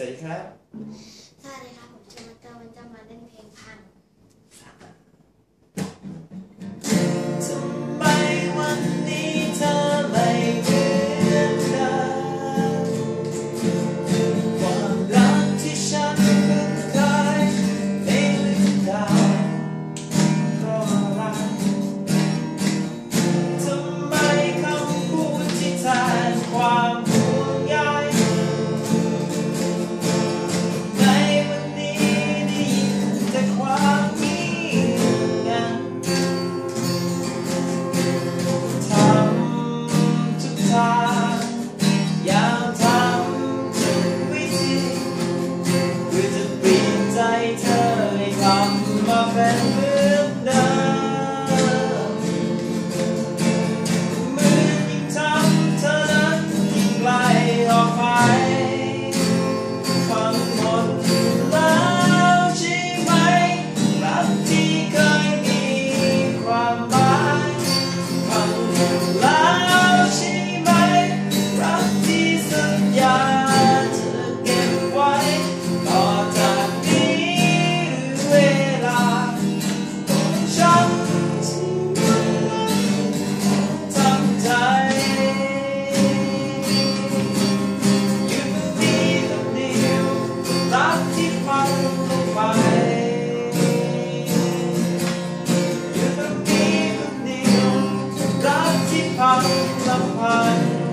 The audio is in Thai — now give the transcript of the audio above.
สวัสดีครับ สวัสดีครับผมชื่อ someone